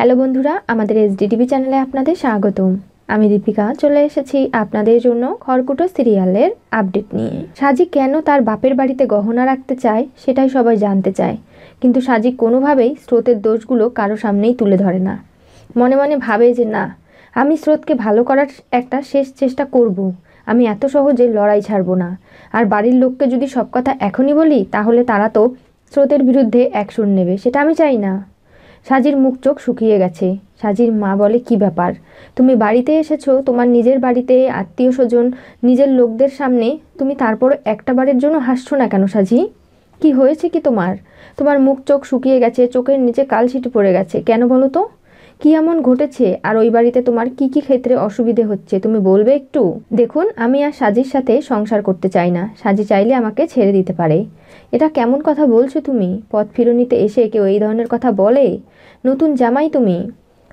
Hello বন্ধুরা, আমাদের SDTV চ্যানেলে আপনাদের স্বাগতম। আমি দীপিকা, চলে এসেছি আপনাদের জন্য খড়কুটো সিরিয়ালের আপডেট নিয়ে। সাজি কেন তার বাপের বাড়িতে গহনা রাখতে চায় সেটাই সবাই জানতে চায়। কিন্তু সাজি কোনোভাবেই স্রোতের দোষগুলো কারও সামনেই তুলে ধরে না। মনে মনে ভাবে যে, না, আমি স্রোতকে ভালো করার একটা শেষ চেষ্টা করব। আমি এত সহজে লড়াই ছাড়বো না। আর বাড়ির লোককে যদি সব কথা এখনই বলি, তাহলে তারা তো স্রোতের বিরুদ্ধে অ্যাকশন নেবে, সেটা আমি চাই না। সাজির মুখ চোখ শুকিয়ে গেছে। সাজির মা বলে, কি ব্যাপার? তুমি বাড়িতে এসেছ, তোমার নিজের বাড়িতে, আত্মীয় স্বজন, নিজের লোকদের সামনে, তুমি তারপর একটা বারের জন্য হাসছো না কেন সাজি? কি হয়েছে কি তোমার? তোমার মুখ চোখ শুকিয়ে গেছে, চোখের নিচে কালছিটে পড়ে গেছে, কেন বলো তো? কি এমন ঘটেছে? আর ওই বাড়িতে তোমার কি কি ক্ষেত্রে অসুবিধে হচ্ছে? তুমি বলবে একটু? দেখুন, আমি আর সাজির সাথে সংসার করতে চাই না। সাজি চাইলে আমাকে ছেড়ে দিতে পারে। এটা কেমন কথা বলছো তুমি? পথ ফিরনিতে এসে কেউ এই ধরনের কথা বলে? নতুন জামাই তুমি।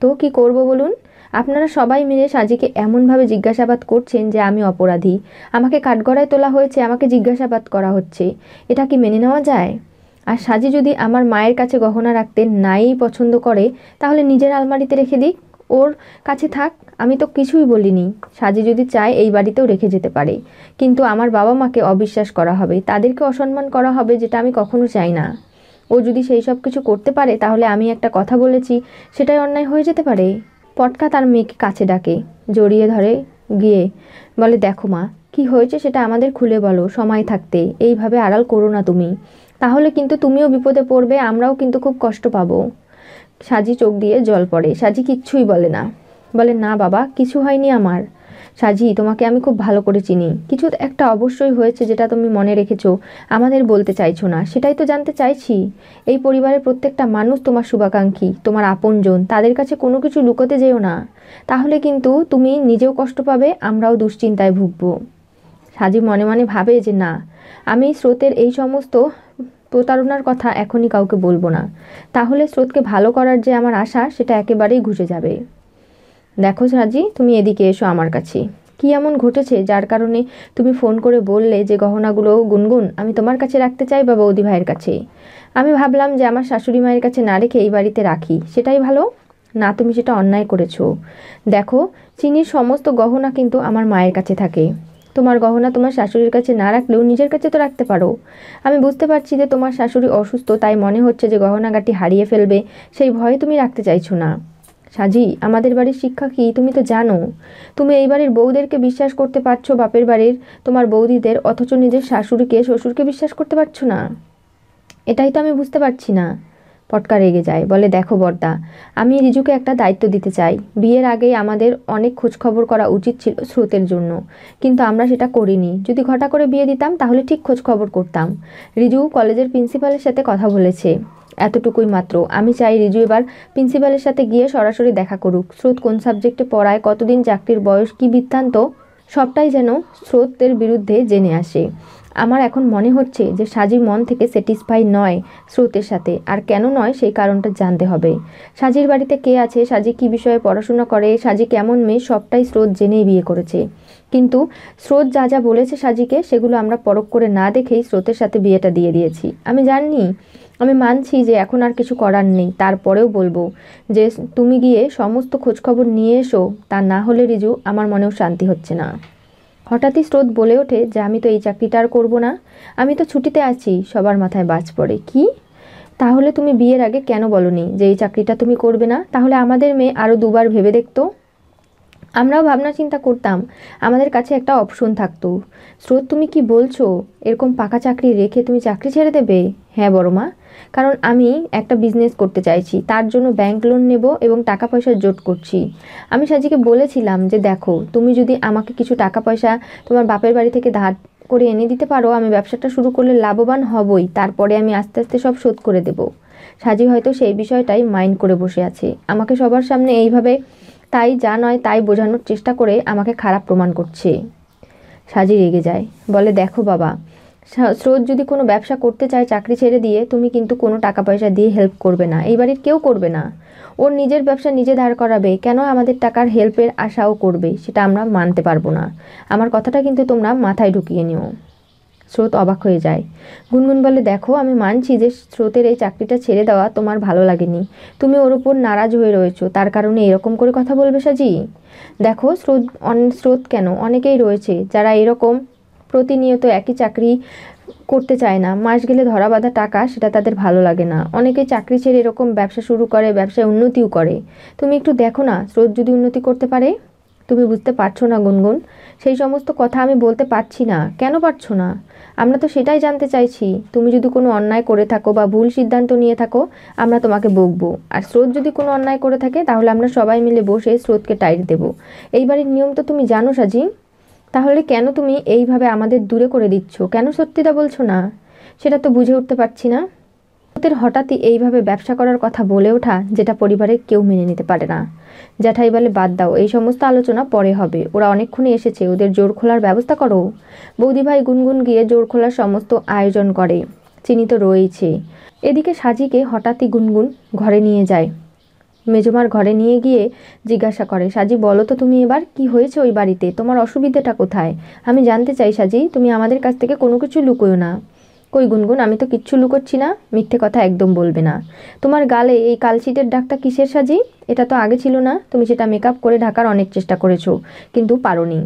তো কি করব বলুন? আপনারা সবাই মিলে সাজিকে এমনভাবে জিজ্ঞাসাবাদ করছেন যে আমি অপরাধী। আমাকে কাঠগড়ায় তোলা হয়েছে, আমাকে জিজ্ঞাসাবাদ করা হচ্ছে। এটা কি মেনে নেওয়া যায়? আর সাজি যদি আমার মায়ের কাছে গহনা রাখতে নাই পছন্দ করে, তাহলে নিজের আলমারিতে রেখে দিক। ওর কাছে থাক, আমি তো কিছুই বলিনি। সাজি যদি চায়, এই বাড়িতেও রেখে যেতে পারে। কিন্তু আমার বাবা মাকে অবিশ্বাস করা হবে। তাদেরকে অসম্মান করা হবে, যেটা আমি কখনো চাই না। ও যদি সেই সব কিছু করতে পারে, তাহলে আমি একটা কথা বলেছি, সেটাই অন্যায় হয়ে যেতে পারে। পটকা তার মেয়েকে কাছে ডাকে, জড়িয়ে ধরে গিয়ে বলে, দেখো মা, কি হয়েছে সেটা আমাদের খুলে বলো, সময় থাকতে। এইভাবে আড়াল করো না তুমি। তাহলে কিন্তু তুমিও বিপদে পড়বে, আমরাও কিন্তু খুব কষ্ট পাবো। সাজি চোখ দিয়ে জল পড়ে। সাজি কিচ্ছুই বলে না। বলে, না বাবা, কিছু হয়নি আমার। সাজি, তোমাকে আমি খুব ভালো করে চিনি। কিছু একটা অবশ্যই হয়েছে যেটা তুমি মনে রেখেছো, আমাদের বলতে চাইছো না। সেটাই তো জানতে চাইছি। এই পরিবারের প্রত্যেকটা মানুষ তোমার শুভাকাঙ্ক্ষী, তোমার আপনজন। তাদের কাছে কোনো কিছু লুকোতে যেও না। তাহলে কিন্তু তুমি নিজেও কষ্ট পাবে, আমরাও দুশ্চিন্তায় ভুগবো। সাজি মনে মনে ভাবে যে, না, আমি স্রোতের এই সমস্ত প্রতারণার কথা এখনই কাউকে বলব না। তাহলে স্রোতকে ভালো করার যে আমার আশা, সেটা একেবারেই ঘুষে যাবে। দেখো সাজি, তুমি এদিকে এসো আমার কাছে। কি এমন ঘটেছে যার কারণে তুমি ফোন করে বললে যে গহনাগুলো গুনগুন, আমি তোমার কাছে রাখতে চাই বা বৌদি ভাইয়ের কাছে? আমি ভাবলাম যে আমার শাশুড়ি মায়ের কাছে না রেখে এই বাড়িতে রাখি। সেটাই ভালো? না, তুমি সেটা অন্যায় করেছ। দেখো, চিনির সমস্ত গহনা কিন্তু আমার মায়ের কাছে থাকে। তোমার গহনা তোমার শাশুড়ির কাছে না রাখলেও নিজের কাছে তো রাখতে পারো। আমি বুঝতে পারছি যে তোমার শাশুড়ি অসুস্থ, তাই মনে হচ্ছে যে গহনাগাটি হারিয়ে ফেলবে, সেই ভয়ে তুমি রাখতে চাইছো না। সাজি, আমাদের বাড়ির শিক্ষা কি? তুমি তো জানো। তুমি এই বাড়ির বউদেরকে বিশ্বাস করতে পারছ বাপের বাড়ির, তোমার বৌদিদের, অথচ নিজের শাশুড়িকে, শ্বশুরকে বিশ্বাস করতে পারছ না। এটাই তো আমি বুঝতে পারছি না। পটকা রেগে যায়, বলে, দেখো বর্দা, আমি রিজুকে একটা দায়িত্ব দিতে চাই। বিয়ের আগেই আমাদের অনেক খোঁজখবর করা উচিত ছিল স্রোতের জন্য। কিন্তু আমরা সেটা করিনি। যদি ঘটা করে বিয়ে দিতাম, তাহলে ঠিক খোঁজখবর করতাম। রিজু কলেজের প্রিন্সিপালের সাথে কথা বলেছে। এতটুকুই মাত্র। আমি চাই রিজু এবার প্রিন্সিপালের সাথে গিয়ে সরাসরি দেখা করুক। স্রোত কোন সাবজেক্টে পড়ায়, কতদিন চাকরির বয়স, কী বৃত্তান্ত, সবটাই যেন স্রোতের বিরুদ্ধে জেনে আসে। আমার এখন মনে হচ্ছে যে সাজি মন থেকে স্যাটিসফাই নয় স্রোতের সাথে। আর কেন নয় সেই কারণটা জানতে হবে। সাজির বাড়িতে কে আছে? সাজি কী বিষয়ে পড়াশোনা করে? সাজি কেমন মেয়ে? সবটাই স্রোত জেনেই বিয়ে করেছে। কিন্তু স্রোত যা যা বলেছে সাজিকে, সেগুলো আমরা পরখ করে না দেখেই স্রোতের সাথে বিয়েটা দিয়ে দিয়েছি। আমি জানি আমি মানছি যে এখন আর কিছু করার নেই। তারপরেও বলব যে তুমি গিয়ে সমস্ত খোঁজখবর নিয়ে এসো। তা না হলে রিজু, আমার মনেও শান্তি হচ্ছে না। হঠাৎই স্রোত বলে ওঠে যে, আমি তো এই চাকরিটা আর করব না। আমি তো ছুটিতে আছি, সবার মাথায় বাজ পড়ে। কি? তাহলে তুমি বিয়ের আগে কেন বলনি যে, এই চাকরিটা তুমি করবে না? তাহলে আমাদের মেয়ে আরও দুবার ভেবে দেখতো? আমরাও ভাবনা চিন্তা করতাম, আমাদের কাছে একটা অপশন থাকতো। স্রোত, তুমি কি বলছো? এরকম পাকা চাকরি রেখে তুমি চাকরি ছেড়ে দেবে? হ্যাঁ বড় মা। কারণ আমি একটা বিজনেস করতে চাইছি, তার জন্য ব্যাংক লোন নেব এবং টাকা পয়সা জোট করছি। আমি সাজিকে বলেছিলাম যে, দেখো, তুমি যদি আমাকে কিছু টাকা পয়সা তোমার বাপের বাড়ি থেকে ধার করে এনে দিতে পারো, আমি ব্যবসাটা শুরু করলে লাভবান হবই, তারপরে আমি আস্তে আস্তে সব শোধ করে দেব। সাজি হয়তো সেই বিষয়টাই মাইন্ড করে বসে আছে। আমাকে সবার সামনে এইভাবে তাই যা নয় তাই বোঝানোর চেষ্টা করে আমাকে খারাপ প্রমাণ করছে। সাজি রেগে যায়। বলে, দেখো বাবা স্রোত যদি কোনো ব্যবসা করতে চায় চাকরি ছেড়ে দিয়ে, তুমি কিন্তু কোনো টাকা পয়সা দিয়ে হেল্প করবে না। এই বাড়ির কেউ করবে না। ওর নিজের ব্যবসা নিজে দাঁড় করাবে। কেন আমাদের টাকার হেল্পের আশাও করবে, সেটা আমরা মানতে পারব না। আমার কথাটা কিন্তু তোমরা মাথায় ঢুকিয়ে নিও। স্রোত অবাক হয়ে যায়। গুনগুন বলে, দেখো, আমি মানছি যে স্রোতের এই চাকরিটা ছেড়ে দেওয়া তোমার ভালো লাগেনি। তুমি ওর উপর নারাজ হয়ে রয়েছো। তার কারণে এরকম করে কথা বলবে সাজি? দেখো, স্রোত স্রোত কেন? অনেকেই রয়েছে যারা এরকম প্রতিনিয়ত একই চাকরি করতে চায় না। মাস গেলে ধরা বাঁধা টাকা, সেটা তাদের ভালো লাগে না। অনেকে চাকরি ছেড়ে এরকম ব্যবসা শুরু করে, ব্যবসায় উন্নতিও করে। তুমি একটু দেখো না, স্রোত যদি উন্নতি করতে পারে? তুমি বুঝতে পারছ না গুনগুন? সেই সমস্ত কথা আমি বলতে পারছি না। কেন পারছ না? আমরা তো সেটাই জানতে চাইছি। তুমি যদি কোনো অন্যায় করে থাকো বা ভুল সিদ্ধান্ত নিয়ে থাকো, আমরা তোমাকে বকবো। আর স্রোত যদি কোনো অন্যায় করে থাকে, তাহলে আমরা সবাই মিলে বসে স্রোতকে টাইট দেবো। এইবারের নিয়ম তো তুমি জানো, সাজি। তাহলে কেন তুমি এইভাবে আমাদের দূরে করে দিচ্ছ? কেন সত্যিটা বলছো না? সেটা তো বুঝে উঠতে পারছি না। ওদের হঠাৎই এইভাবে ব্যবসা করার কথা বলে ওঠা যেটা পরিবারের কেউ মেনে নিতে পারে না। জ্যাঠাই বলে, বাদ দাও, এই সমস্ত আলোচনা পরে হবে। ওরা অনেকক্ষণই এসেছে, ওদের জোর খোলার ব্যবস্থা করো। বৌদি ভাই গুনগুন গিয়ে জোর খোলার সমস্ত আয়োজন করে। চিনি তো রয়েছে এদিকে সাজিকে হঠাৎই গুনগুন ঘরে নিয়ে যায়। মেজমার ঘরে নিয়ে গিয়ে জিজ্ঞাসা করে, সাজি, বলো তো তুমি এবার কি হয়েছে ওই বাড়িতে? তোমার অসুবিধাটা কোথায়? আমি জানতে চাই সাজি, তুমি আমাদের কাছ থেকে কোনো কিছু লুকোয় না। কই গুনগুন, আমি তো কিচ্ছু লুকোচ্ছি না, মিথ্যে কথা একদম বলবে না। তোমার গালে এই কালশিটের ডাকটা কিসের সাজি? এটা তো আগে ছিল না, তুমি সেটা মেকআপ করে ঢাকার অনেক চেষ্টা করেছ, কিন্তু পারোনি।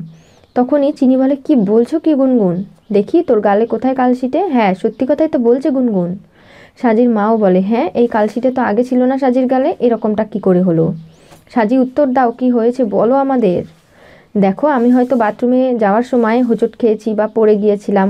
তখনই চিনি বলে, কি বলছো কি গুনগুন? দেখি তোর গালে কোথায় কালশিটে হ্যাঁ সত্যি কথাই তো বলছে গুনগুন। সাজির মাও বলে হ্যাঁ এই কালশিটে তো আগে ছিল না সাজির গালে, এরকমটা কি করে হলো? সাজি, উত্তর দাও, কি হয়েছে বলো আমাদের? দেখো, আমি হয়তো বাথরুমে যাওয়ার সময় হোঁচট খেয়েছি বা পড়ে গিয়েছিলাম।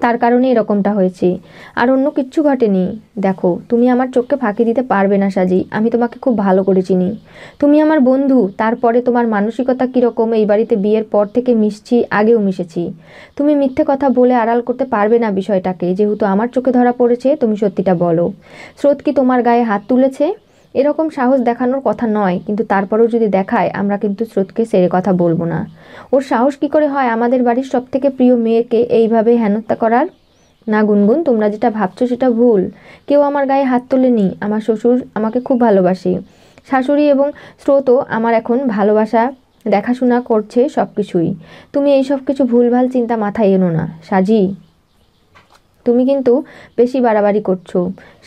তার কারণে এরকমটা হয়েছে। আর অন্য কিচ্ছু ঘটেনি। দেখো, তুমি আমার চোখকে ফাঁকি দিতে পারবে না সাজি। আমি তোমাকে খুব ভালো করে চিনি। তুমি আমার বন্ধু, তারপরে তোমার মানসিকতা কীরকম, এই বাড়িতে বিয়ের পর থেকে মিশছি, আগেও মিশেছি। তুমি মিথ্যে কথা বলে আড়াল করতে পারবে না বিষয়টাকে। যেহেতু আমার চোখে ধরা পড়েছে, তুমি সত্যিটা বলো। স্রোত কি তোমার গায়ে হাত তুলেছে? এরকম সাহস দেখানোর কথা নয়, কিন্তু তারপরেও যদি দেখায়, আমরা কিন্তু স্রোতকে সেরে কথা বলব না। ওর সাহস কি করে হয়? আমাদের বাড়ির সব থেকে প্রিয় মেয়েকে এইভাবে হেনস্থা করার? না গুনগুন, তোমরা যেটা ভাবছ সেটা ভুল। কেউ আমার গায়ে হাত তোলেনি, আমার শ্বশুর আমাকে খুব ভালোবাসে। শাশুড়ি এবং স্রোতও আমার এখন ভালোবাসা, দেখাশোনা করছে সব কিছুই তুমি এই সব কিছু ভুলভাল চিন্তা মাথায় এনো না। সাজি। তুমি কিন্তু বেশি বাড়াবাড়ি করছ।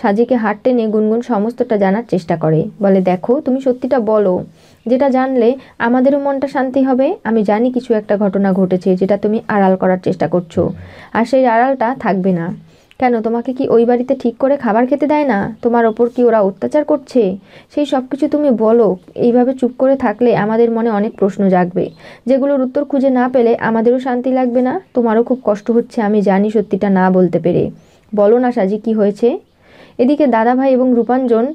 সাজিকে হাত টেনে গুনগুন সমস্তটা জানার চেষ্টা করে। বলে, দেখো, তুমি সত্যিটা বলো। যেটা জানলে আমাদেরও মনটা শান্তি হবে। আমি জানি কিছু একটা ঘটনা ঘটেছে যেটা তুমি আড়াল করার চেষ্টা করছ। আর সেই আড়ালটা থাকবে না। কেন? তোমাকে কি ওই বাড়িতে ঠিক করে খাবার খেতে দেয় না? তোমার ওপর কি ওরা অত্যাচার করছে? সেই সব কিছু তুমি বলো। এইভাবে চুপ করে থাকলে আমাদের মনে অনেক প্রশ্ন জাগবে। যেগুলোর উত্তর খুঁজে না পেলে আমাদেরও শান্তি লাগবে না। তোমারও খুব কষ্ট হচ্ছে, আমি জানি সত্যিটা না বলতে পেরে। বলো না সাজি, কি হয়েছে? এদিকে দাদাভাই এবং রূপাঞ্জন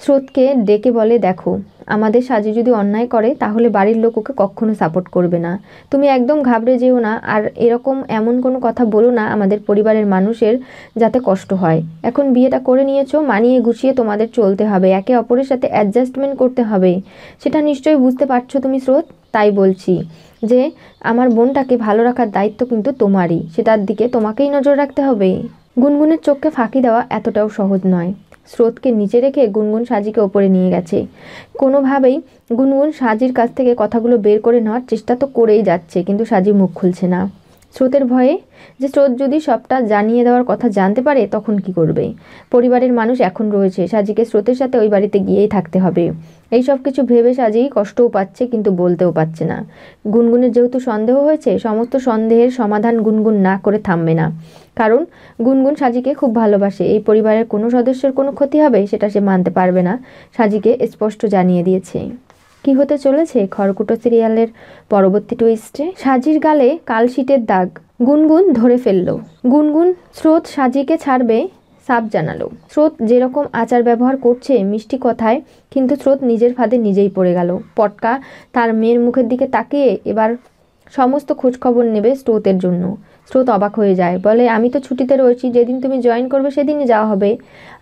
স্রোতকে ডেকে বলে, দেখো, আমাদের সাজি যদি অন্যায় করে, তাহলে বাড়ির লোক ওকে কখনো সাপোর্ট করবে না। তুমি একদম ঘাবড়ে যেও না, আর এরকম এমন কোনো কথা বলো না আমাদের পরিবারের মানুষের যাতে কষ্ট হয়। এখন বিয়েটা করে নিয়েছো, মানিয়ে গুছিয়ে তোমাদের চলতে হবে। একে অপরের সাথে অ্যাডজাস্টমেন্ট করতে হবে। সেটা নিশ্চয়ই বুঝতে পারছ তুমি, স্রোত? তাই বলছি যে, আমার বোনটাকে ভালো রাখার দায়িত্ব কিন্তু তোমারই। সেটার দিকে তোমাকেই নজর রাখতে হবে। গুনগুনের চোখকে ফাঁকি দেওয়া এতটাও সহজ নয়। স্রোতকে নিচে রেখে গুনগুন সাজিকে ওপরে নিয়ে গেছে। কোনোভাবেই গুনগুন সাজির কাছ থেকে কথাগুলো বের করে নেওয়ার চেষ্টা তো করেই যাচ্ছে, কিন্তু সাজি মুখ খুলছে না। স্রোতের ভয়ে যে স্রোত যদি সবটা জানিয়ে দেওয়ার কথা জানতে পারে, তখন কি করবে? পরিবারের মানুষ এখন রয়েছে, সাজিকে স্রোতের সাথে ওই বাড়িতে গিয়েই থাকতে হবে। এই সব কিছু ভেবে সাজি কষ্টও পাচ্ছে, কিন্তু বলতেও পারছে না। গুনগুনের যেহেতু সন্দেহ হয়েছে, সমস্ত সন্দেহের সমাধান গুনগুন না করে থামবে না। কারণ গুনগুন সাজিকে খুব ভালোবাসে। এই পরিবারের কোনো সদস্যের কোনো ক্ষতি হবে, সেটা সে মানতে পারবে না, সাজিকে স্পষ্ট জানিয়ে দিয়েছে। কি হতে চলেছে খড়কুটো সিরিয়ালের পরবর্তী টুইস্টে সাজির গালে কালশিটের দাগ। গুনগুন ধরে ফেলল। গুনগুন স্রোত সাজিকে ছাড়বে সাপ জানালো। স্রোত যেরকম আচার ব্যবহার করছে মিষ্টি কথায়, কিন্তু স্রোত নিজের ফাঁদে নিজেই পড়ে গেল। পটকা তার মেয়ের মুখের দিকে তাকিয়ে এবার সমস্ত খোঁজখবর নেবে স্রোতের জন্য। স্রোত অবাক হয়ে যায়, বলে, আমি তো ছুটিতে রয়েছি, যেদিন তুমি জয়েন করবে সেদিনই যাওয়া হবে।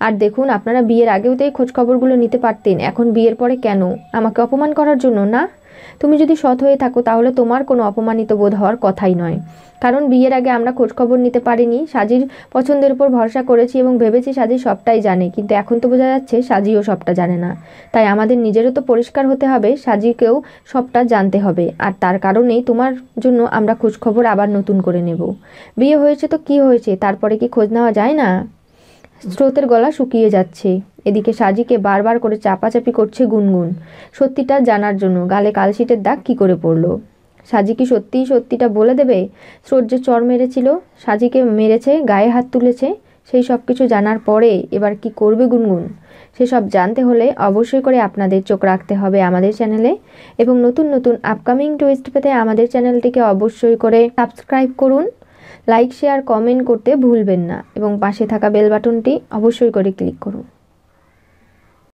আর দেখুন, আপনারা বিয়ের আগেও তো এই খোঁজখবরগুলো নিতে পারতেন, এখন বিয়ের পরে কেন? আমাকে অপমান করার জন্য, না? তুমি যদি সৎ হয়ে থাকো, তাহলে তোমার কোনো অপমানিত বোধ হওয়ার কথাই নয়। কারণ বিয়ের আগে আমরা খোঁজখবর নিতে পারিনি, সাজির পছন্দের উপর ভরসা করেছি এবং ভেবেছি সাজি সবটাই জানে, কিন্তু এখন তো বোঝা যাচ্ছে সাজিও সবটা জানে না। তাই আমাদের নিজেরও তো পরিষ্কার হতে হবে, সাজিকেও সবটা জানতে হবে, আর তার কারণেই তোমার জন্য আমরা খোঁজখবর আবার নতুন করে নেব। বিয়ে হয়েছে তো কি হয়েছে? তারপরে কি খোঁজ নেওয়া যায় না? স্রোতের গলা শুকিয়ে যাচ্ছে। এদিকে সাজিকে বারবার করে চাপাচাপি করছে গুনগুন। সত্যিটা জানার জন্য গালে কালশিটের দাগ কি করে পড়ল? সাজি কি সত্যিই সত্যিটা বলে দেবে? স্রোত যে চর মেরেছিল, সাজিকে মেরেছে, গায়ে হাত তুলেছে, সেই সব কিছু জানার পরে এবার কি করবে গুনগুন? সেসব জানতে হলে অবশ্যই করে আপনাদের চোখ রাখতে হবে আমাদের চ্যানেলে এবং নতুন নতুন আপকামিং টুইস্ট পেতে আমাদের চ্যানেলটিকে অবশ্যই করে সাবস্ক্রাইব করুন, লাইক, শেয়ার, কমেন্ট করতে ভুলবেন না এবং পাশে থাকা বেল বাটনটি অবশ্যই করে ক্লিক করুন।